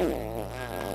ああ。